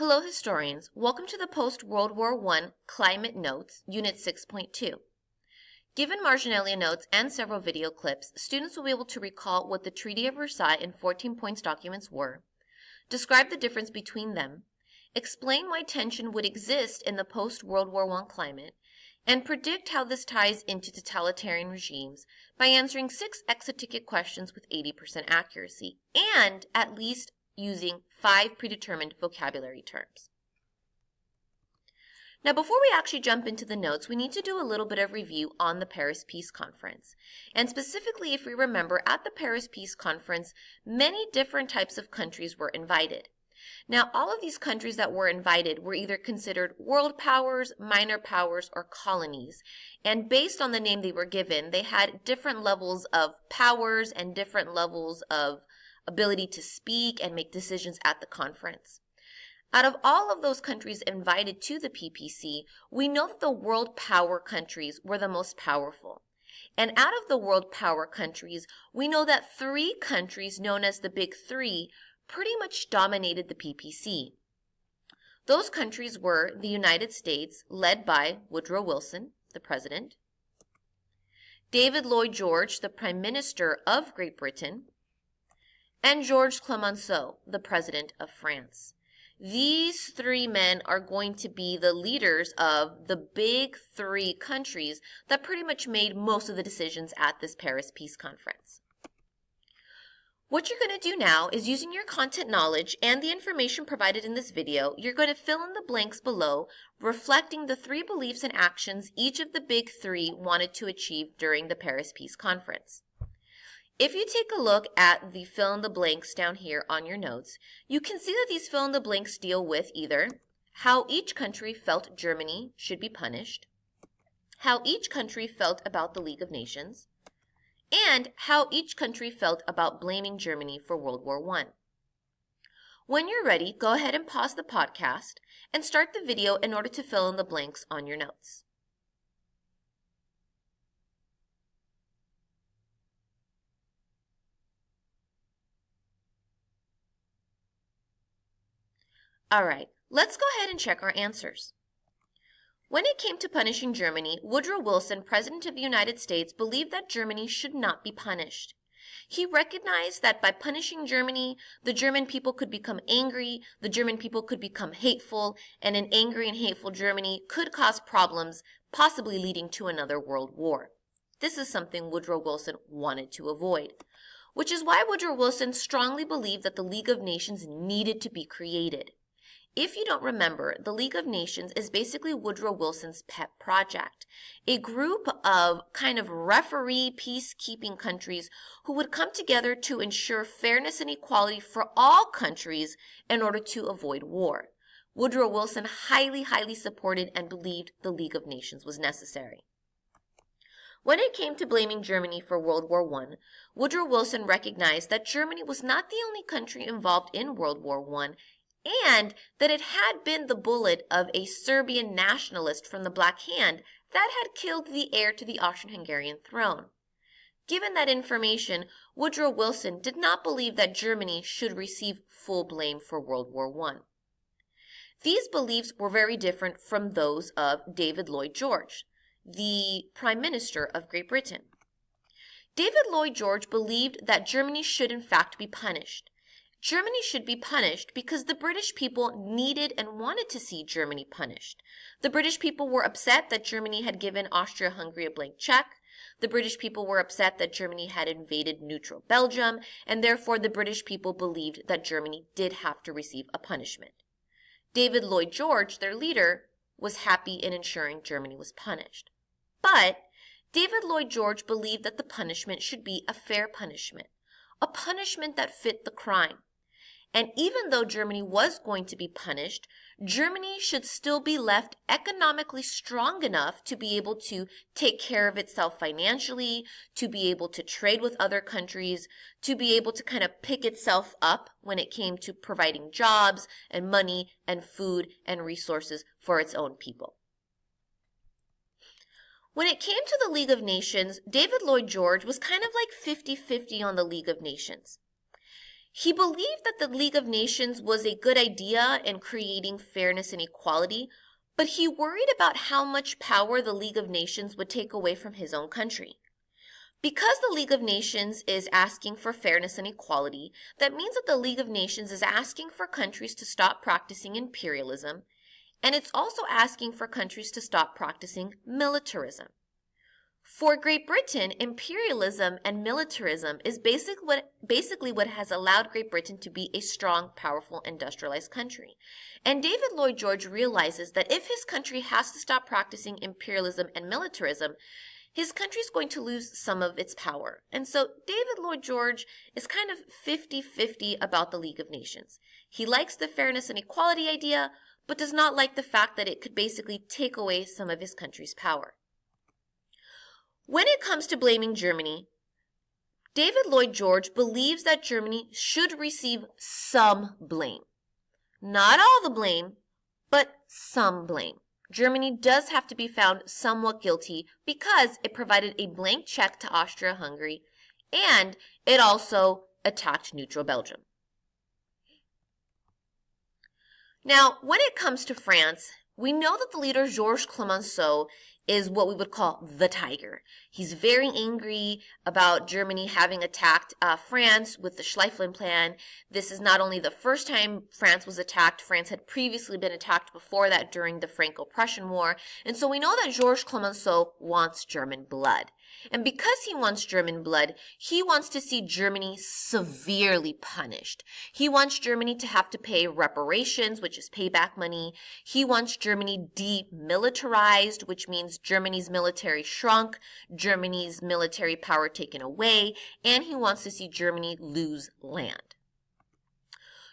Hello historians, welcome to the post-World War I Climate Notes, Unit 6.2. Given marginalia notes and several video clips, students will be able to recall what the Treaty of Versailles and 14 points documents were, describe the difference between them, explain why tension would exist in the post-World War I climate, and predict how this ties into totalitarian regimes by answering six exit ticket questions with 80% accuracy, and at least using five predetermined vocabulary terms. Now, before we actually jump into the notes, we need to do a little bit of review on the Paris Peace Conference. And specifically, if we remember, at the Paris Peace Conference, many different types of countries were invited. Now, all of these countries that were invited were either considered world powers, minor powers, or colonies. And based on the name they were given, they had different levels of powers and different levels of ability to speak and make decisions at the conference. Out of all of those countries invited to the PPC, we know that the world power countries were the most powerful. And out of the world power countries, we know that three countries known as the Big Three pretty much dominated the PPC. Those countries were the United States, led by Woodrow Wilson, the president, David Lloyd George, the Prime Minister of Great Britain, and Georges Clemenceau, the president of France. These three men are going to be the leaders of the big three countries that pretty much made most of the decisions at this Paris Peace Conference. What you're going to do now is using your content knowledge and the information provided in this video, you're going to fill in the blanks below, reflecting the three beliefs and actions each of the big three wanted to achieve during the Paris Peace Conference. If you take a look at the fill in the blanks down here on your notes, you can see that these fill in the blanks deal with either how each country felt Germany should be punished, how each country felt about the League of Nations, and how each country felt about blaming Germany for World War I. When you're ready, go ahead and pause the podcast and start the video in order to fill in the blanks on your notes. All right, let's go ahead and check our answers. When it came to punishing Germany, Woodrow Wilson, President of the United States, believed that Germany should not be punished. He recognized that by punishing Germany, the German people could become angry, the German people could become hateful, and an angry and hateful Germany could cause problems, possibly leading to another world war. This is something Woodrow Wilson wanted to avoid, which is why Woodrow Wilson strongly believed that the League of Nations needed to be created. If you don't remember, the League of Nations is basically Woodrow Wilson's pet project, a group of kind of referee peacekeeping countries who would come together to ensure fairness and equality for all countries in order to avoid war. Woodrow Wilson highly, highly supported and believed the League of Nations was necessary. When it came to blaming Germany for World War I, Woodrow Wilson recognized that Germany was not the only country involved in World War I and that it had been the bullet of a Serbian nationalist from the Black Hand that had killed the heir to the Austrian-Hungarian throne. Given that information, Woodrow Wilson did not believe that Germany should receive full blame for World War I. These beliefs were very different from those of David Lloyd George, the Prime Minister of Great Britain. David Lloyd George believed that Germany should in fact be punished, Germany should be punished because the British people needed and wanted to see Germany punished. The British people were upset that Germany had given Austria-Hungary a blank check. The British people were upset that Germany had invaded neutral Belgium, and therefore the British people believed that Germany did have to receive a punishment. David Lloyd George, their leader, was happy in ensuring Germany was punished. But David Lloyd George believed that the punishment should be a fair punishment, a punishment that fit the crime. And even though Germany was going to be punished, Germany should still be left economically strong enough to be able to take care of itself financially, to be able to trade with other countries, to be able to kind of pick itself up when it came to providing jobs and money and food and resources for its own people. When it came to the League of Nations, David Lloyd George was kind of like 50-50 on the League of Nations. He believed that the League of Nations was a good idea in creating fairness and equality, but he worried about how much power the League of Nations would take away from his own country. Because the League of Nations is asking for fairness and equality, that means that the League of Nations is asking for countries to stop practicing imperialism, and it's also asking for countries to stop practicing militarism. For Great Britain, imperialism and militarism is what, basically what has allowed Great Britain to be a strong, powerful, industrialized country. And David Lloyd George realizes that if his country has to stop practicing imperialism and militarism, his country is going to lose some of its power. And so David Lloyd George is kind of 50 50 about the League of Nations. He likes the fairness and equality idea, but does not like the fact that it could basically take away some of his country's power. When it comes to blaming Germany, David Lloyd George believes that Germany should receive some blame. Not all the blame, but some blame. Germany does have to be found somewhat guilty because it provided a blank check to Austria-Hungary and it also attacked neutral Belgium. Now, when it comes to France, we know that the leader Georges Clemenceau is what we would call the tiger. He's very angry about Germany having attacked uh, France with the Schlieffen Plan. This is not only the first time France was attacked, France had previously been attacked before that during the Franco-Prussian War. And so we know that Georges Clemenceau wants German blood. And because he wants German blood, he wants to see Germany severely punished. He wants Germany to have to pay reparations, which is payback money. He wants Germany demilitarized, which means Germany's military shrunk, Germany's military power taken away, and he wants to see Germany lose land.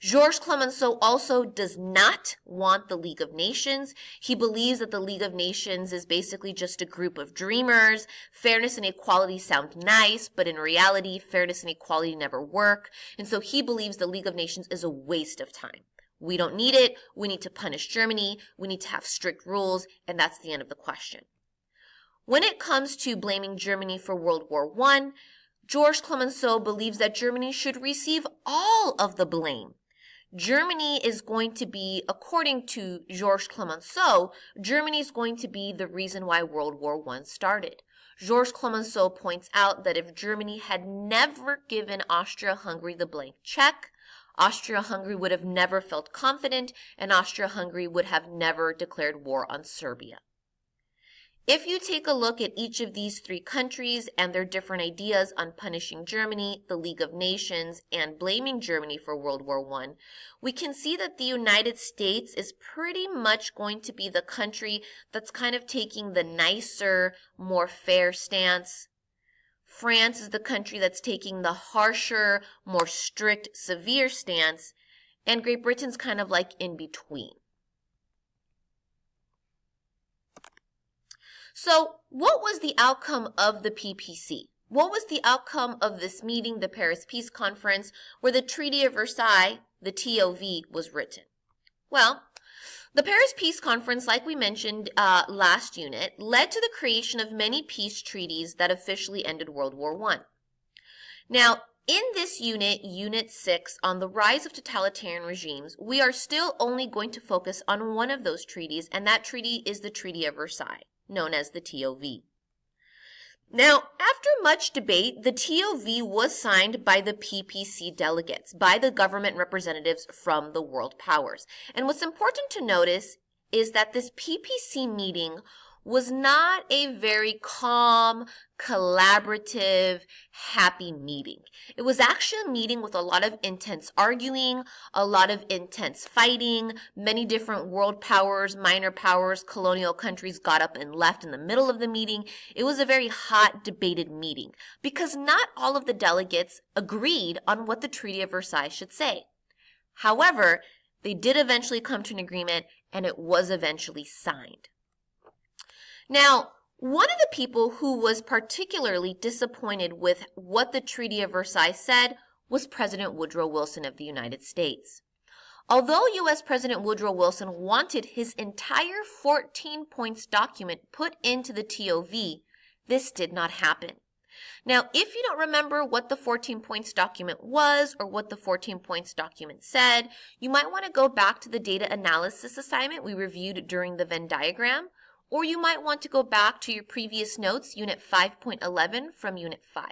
Georges Clemenceau also does not want the League of Nations. He believes that the League of Nations is basically just a group of dreamers. Fairness and equality sound nice, but in reality, fairness and equality never work. And so he believes the League of Nations is a waste of time. We don't need it. We need to punish Germany. We need to have strict rules. And that's the end of the question. When it comes to blaming Germany for World War I, Georges Clemenceau believes that Germany should receive all of the blame. Germany is going to be, according to Georges Clemenceau, Germany is going to be the reason why World War I started. Georges Clemenceau points out that if Germany had never given Austria-Hungary the blank check, Austria-Hungary would have never felt confident and Austria-Hungary would have never declared war on Serbia. If you take a look at each of these three countries and their different ideas on punishing Germany, the League of Nations, and blaming Germany for World War I, we can see that the United States is pretty much going to be the country that's kind of taking the nicer, more fair stance. France is the country that's taking the harsher, more strict, severe stance. And Great Britain's kind of like in between. So what was the outcome of the PPC? What was the outcome of this meeting, the Paris Peace Conference, where the Treaty of Versailles, the TOV, was written? Well, the Paris Peace Conference, like we mentioned uh, last unit, led to the creation of many peace treaties that officially ended World War I. Now, in this unit, Unit 6, on the rise of totalitarian regimes, we are still only going to focus on one of those treaties, and that treaty is the Treaty of Versailles known as the TOV. Now, after much debate, the TOV was signed by the PPC delegates, by the government representatives from the world powers. And what's important to notice is that this PPC meeting was not a very calm, collaborative, happy meeting. It was actually a meeting with a lot of intense arguing, a lot of intense fighting. Many different world powers, minor powers, colonial countries got up and left in the middle of the meeting. It was a very hot, debated meeting because not all of the delegates agreed on what the Treaty of Versailles should say. However, they did eventually come to an agreement and it was eventually signed. Now, one of the people who was particularly disappointed with what the Treaty of Versailles said was President Woodrow Wilson of the United States. Although U.S. President Woodrow Wilson wanted his entire 14 points document put into the TOV, this did not happen. Now, if you don't remember what the 14 points document was or what the 14 points document said, you might want to go back to the data analysis assignment we reviewed during the Venn diagram, or you might want to go back to your previous notes, Unit 5.11 from Unit 5.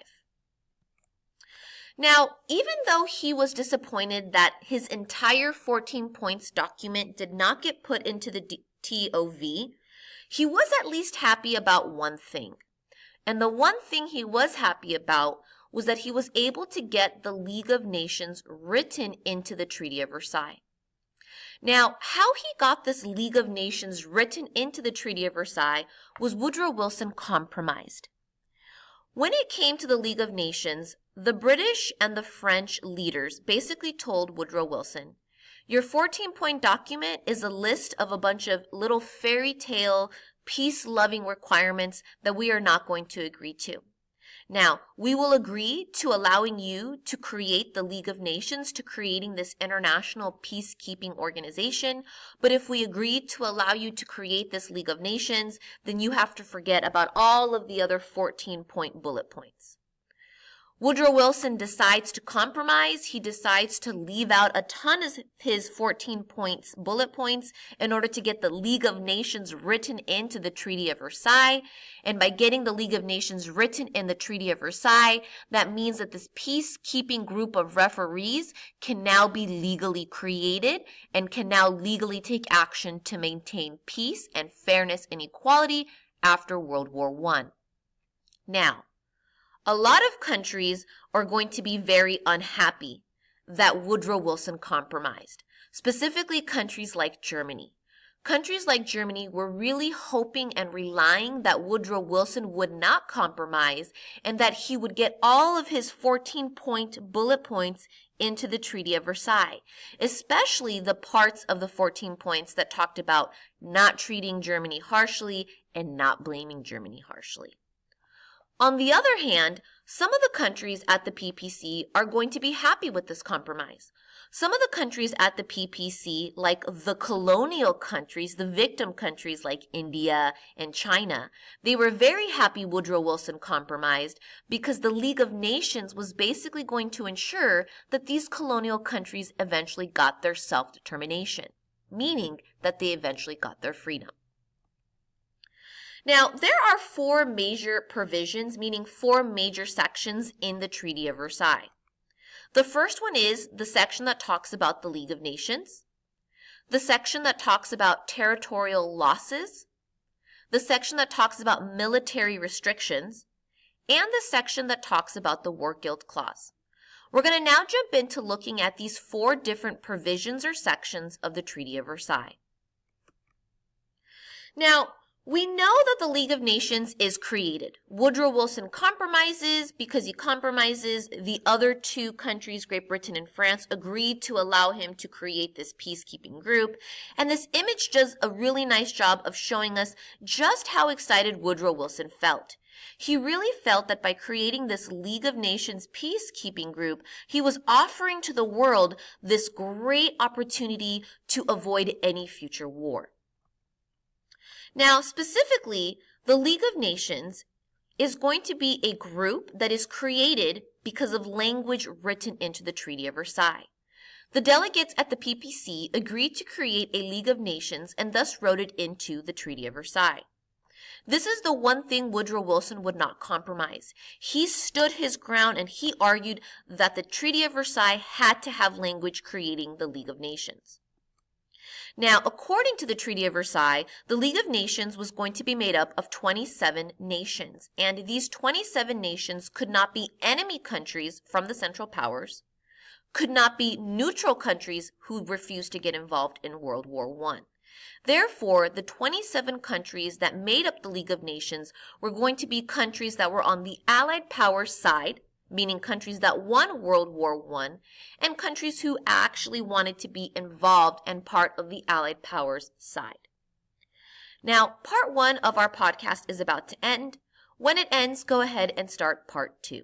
Now, even though he was disappointed that his entire 14 points document did not get put into the TOV, he was at least happy about one thing. And the one thing he was happy about was that he was able to get the League of Nations written into the Treaty of Versailles. Now, how he got this League of Nations written into the Treaty of Versailles was Woodrow Wilson compromised. When it came to the League of Nations, the British and the French leaders basically told Woodrow Wilson, your 14 point document is a list of a bunch of little fairy tale peace loving requirements that we are not going to agree to. Now, we will agree to allowing you to create the League of Nations, to creating this international peacekeeping organization. But if we agree to allow you to create this League of Nations, then you have to forget about all of the other 14 point bullet points. Woodrow Wilson decides to compromise. He decides to leave out a ton of his 14 points, bullet points, in order to get the League of Nations written into the Treaty of Versailles. And by getting the League of Nations written in the Treaty of Versailles, that means that this peacekeeping group of referees can now be legally created and can now legally take action to maintain peace and fairness and equality after World War I. Now, a lot of countries are going to be very unhappy that Woodrow Wilson compromised, specifically countries like Germany. Countries like Germany were really hoping and relying that Woodrow Wilson would not compromise and that he would get all of his 14 point bullet points into the Treaty of Versailles, especially the parts of the 14 points that talked about not treating Germany harshly and not blaming Germany harshly. On the other hand, some of the countries at the PPC are going to be happy with this compromise. Some of the countries at the PPC, like the colonial countries, the victim countries like India and China, they were very happy Woodrow Wilson compromised because the League of Nations was basically going to ensure that these colonial countries eventually got their self-determination, meaning that they eventually got their freedom. Now, there are four major provisions, meaning four major sections in the Treaty of Versailles. The first one is the section that talks about the League of Nations, the section that talks about territorial losses, the section that talks about military restrictions, and the section that talks about the War Guilt Clause. We're going to now jump into looking at these four different provisions or sections of the Treaty of Versailles. Now, we know that the League of Nations is created. Woodrow Wilson compromises because he compromises. The other two countries, Great Britain and France, agreed to allow him to create this peacekeeping group. And this image does a really nice job of showing us just how excited Woodrow Wilson felt. He really felt that by creating this League of Nations peacekeeping group, he was offering to the world this great opportunity to avoid any future war. Now, specifically, the League of Nations is going to be a group that is created because of language written into the Treaty of Versailles. The delegates at the PPC agreed to create a League of Nations and thus wrote it into the Treaty of Versailles. This is the one thing Woodrow Wilson would not compromise. He stood his ground and he argued that the Treaty of Versailles had to have language creating the League of Nations. Now, according to the Treaty of Versailles, the League of Nations was going to be made up of 27 nations, and these 27 nations could not be enemy countries from the Central Powers, could not be neutral countries who refused to get involved in World War I. Therefore, the 27 countries that made up the League of Nations were going to be countries that were on the Allied powers side, meaning countries that won World War I, and countries who actually wanted to be involved and part of the Allied powers side. Now, part one of our podcast is about to end. When it ends, go ahead and start part two.